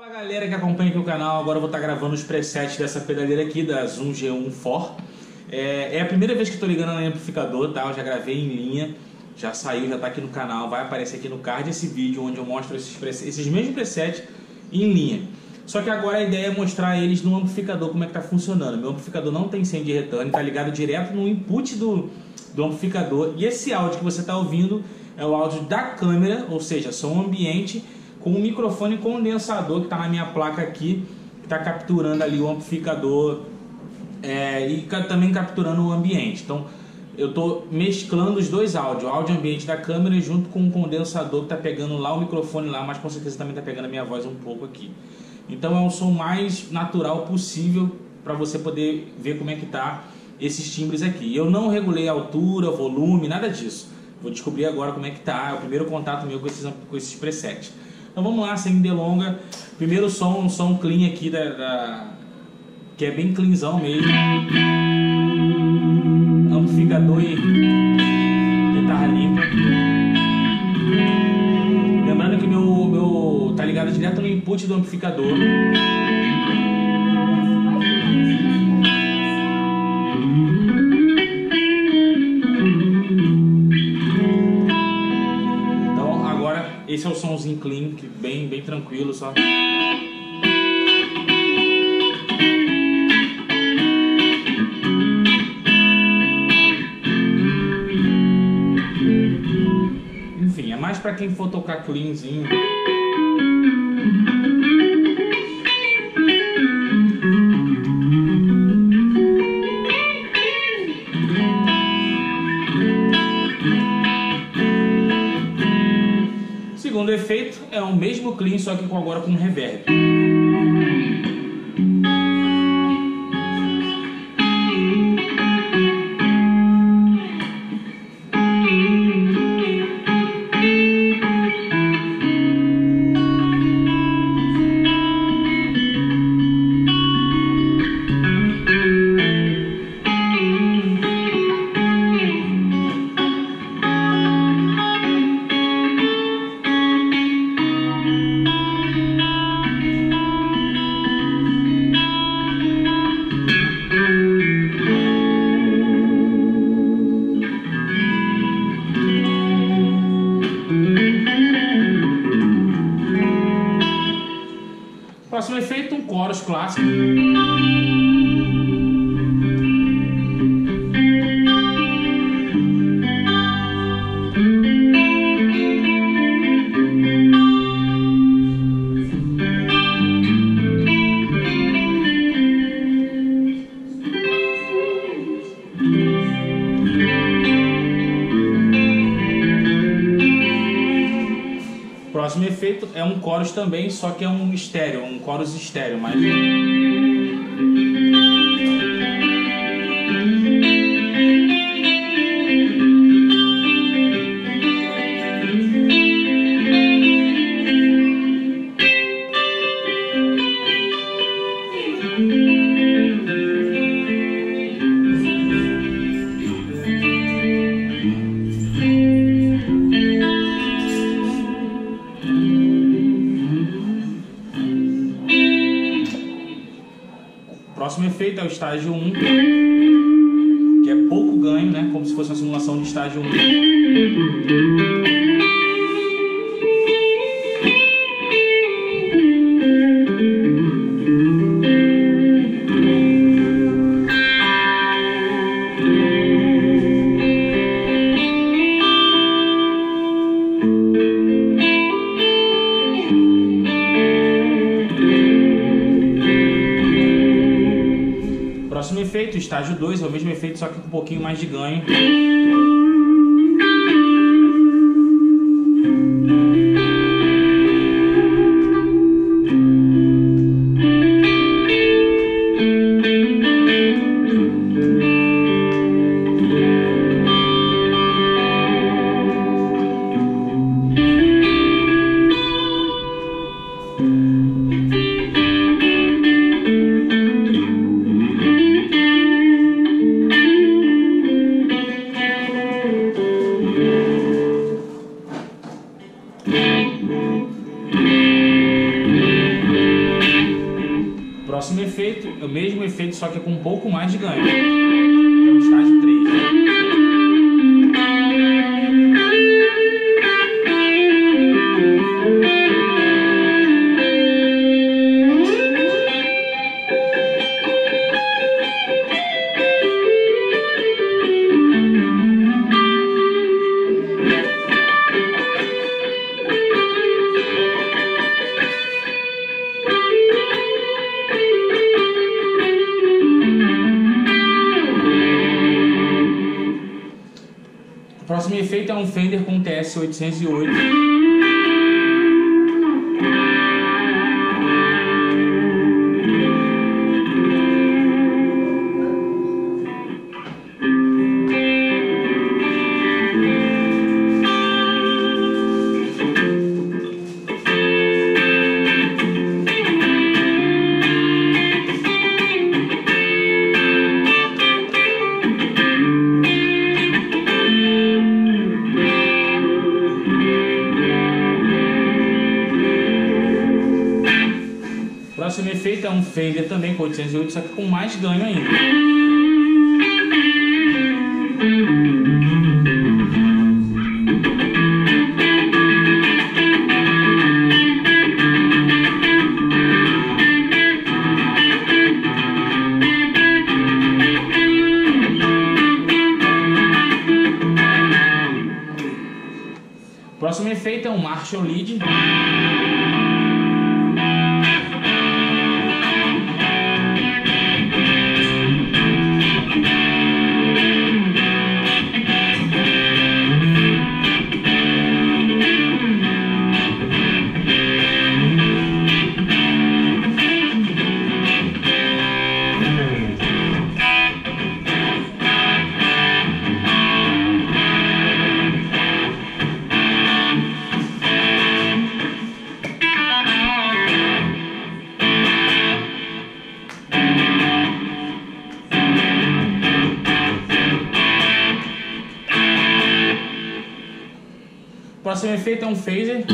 Fala galera que acompanha aqui o canal, agora eu vou estar gravando os presets dessa pedaleira aqui da Zoom G1 For. É, é a primeira vez que estou ligando no amplificador, tá? Eu já gravei em linha, já saiu, já está aqui no canal, vai aparecer aqui no card esse vídeo onde eu mostro esses, esses mesmos presets em linha. Só que agora a ideia é mostrar eles no amplificador como é que está funcionando. Meu amplificador não tem sem de retorno, está ligado direto no input do, do amplificador. E esse áudio que você está ouvindo é o áudio da câmera, ou seja, som ambiente com um microfone condensador que está na minha placa aqui, que está capturando ali o amplificador é, e também capturando o ambiente. Então eu estou mesclando os dois áudios, o áudio ambiente da câmera junto com o condensador que está pegando lá o microfone lá, mas com certeza também está pegando a minha voz um pouco aqui. Então é um som mais natural possível para você poder ver como é que tá esses timbres aqui. Eu não regulei a altura, volume, nada disso. Vou descobrir agora como é que tá, é o primeiro contato meu com esses, com esses presets. Então vamos lá, sem delonga. Primeiro som, um som clean aqui da, da que é bem cleanzão mesmo. Amplificador e guitarra limpa. Lembrando que meu, meu tá ligado direto no input do amplificador. Somzinho clean, bem, bem tranquilo, só. Enfim, é mais para quem for tocar cleanzinho. Mesmo clean, só que agora com reverb. Um chorus também, só que é um estéreo, um chorus estéreo, mas... estágio 1, que é pouco ganho, né? Como se fosse uma simulação de estágio 1. Efeito, só que com um pouquinho mais de ganho. 808 é um Fender também com 808, só que com mais ganho ainda. Próximo efeito é um Marshall Lead. Próximo efeito é um phaser.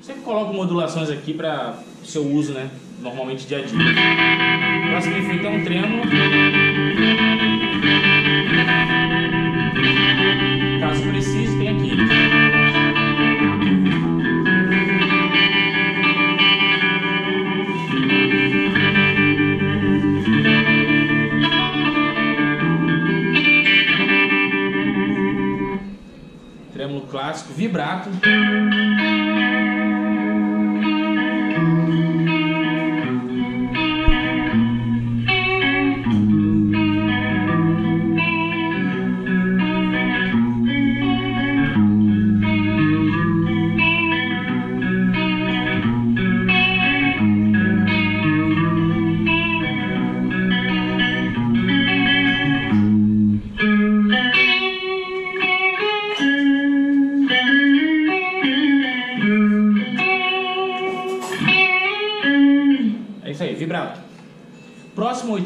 Sempre coloco modulações aqui para seu uso, né? Normalmente dia a dia. Próximo efeito é um trêmulo. Caso precise, tem aqui. Trêmulo clássico, vibrato.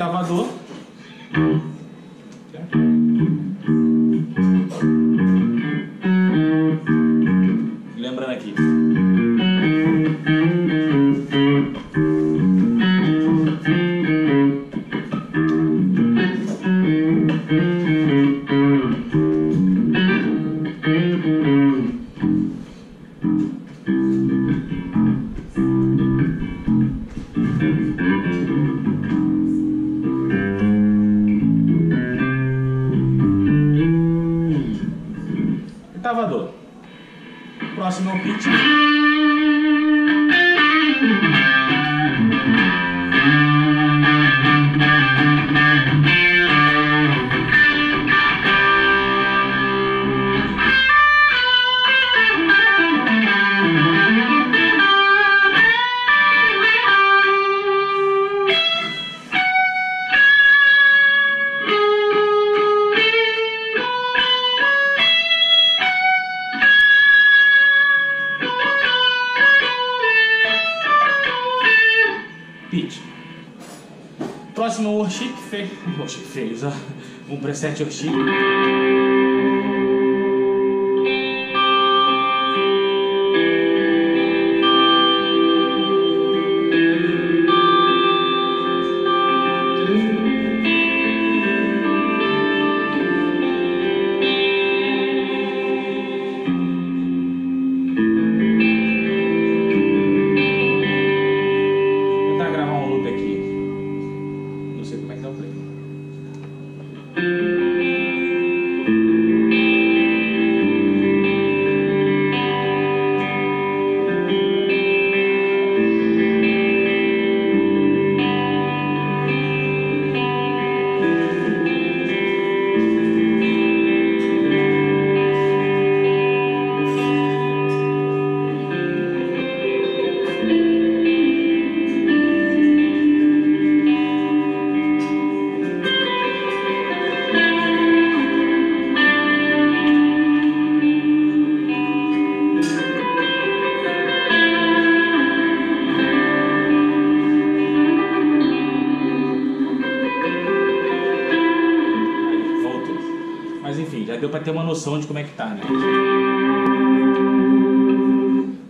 Oitavador. Fe... worship fez, ó. Um preset worship.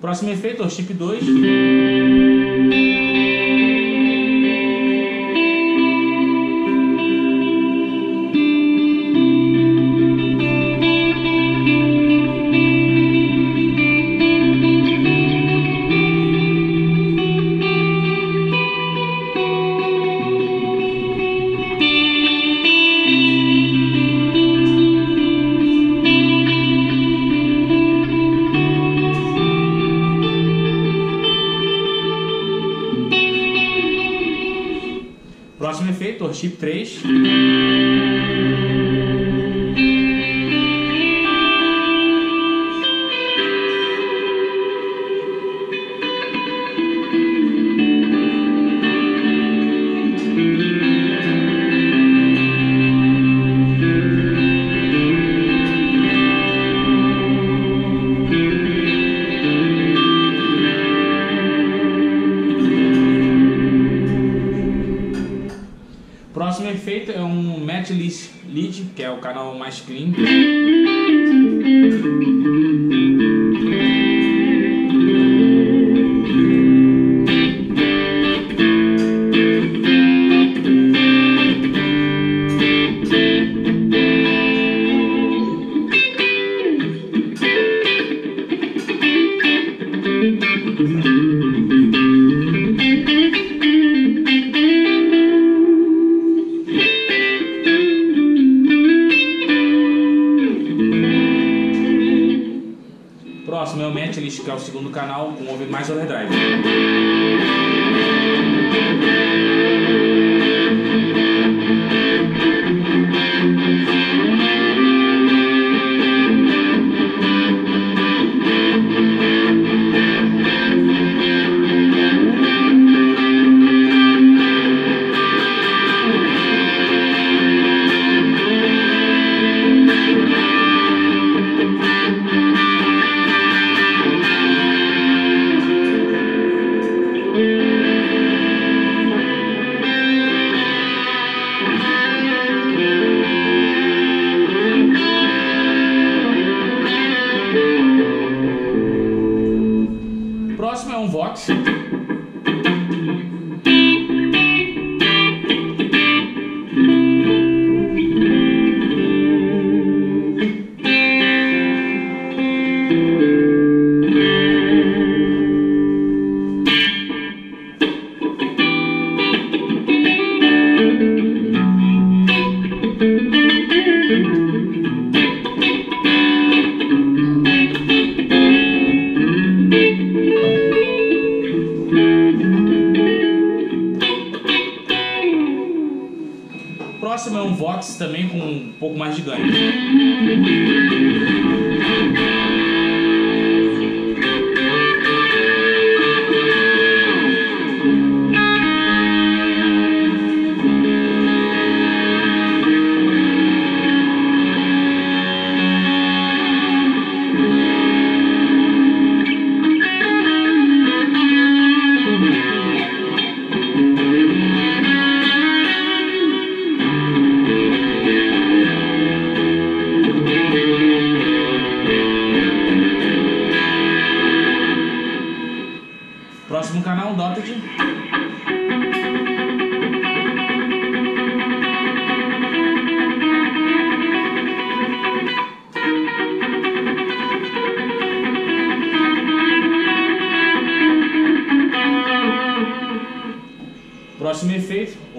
Próximo efeito, o chip 2. Próximo efeito, o chip 3. Próximo efeito é um Match Lead, que é o canal mais clean. Próximo é o Match List, que é o segundo canal com mais overdrive. Pouco mais de ganho.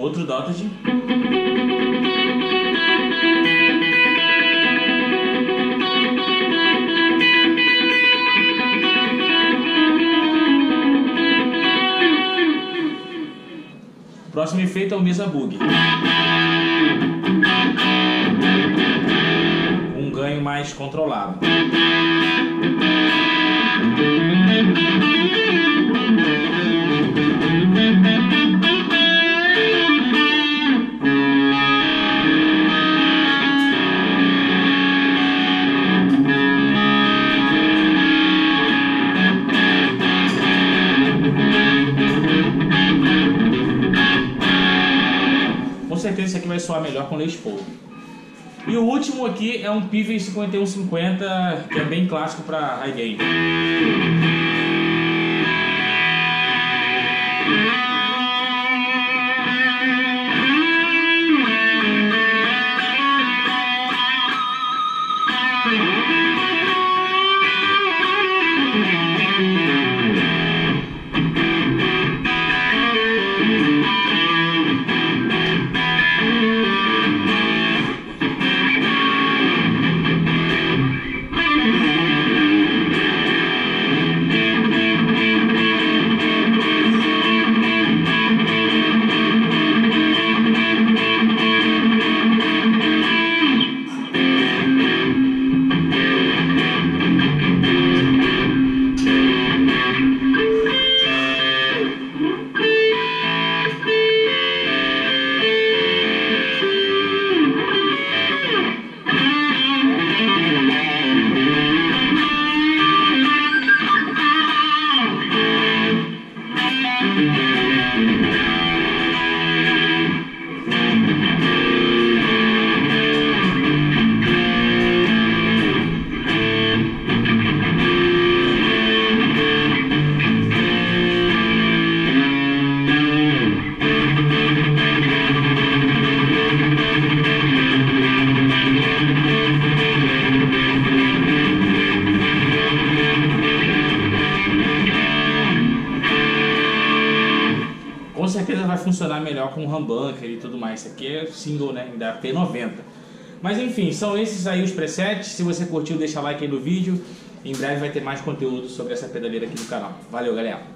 Outro Dotted. Próximo efeito é o Mesa Bug. Um ganho mais controlado. Último aqui é um Piven 5150, que é bem clássico para high gain. E. Isso aqui é single, né? Da P90. Mas enfim, são esses aí os presets. Se você curtiu, deixa like aí no vídeo. Em breve vai ter mais conteúdo sobre essa pedaleira aqui no canal. Valeu, galera!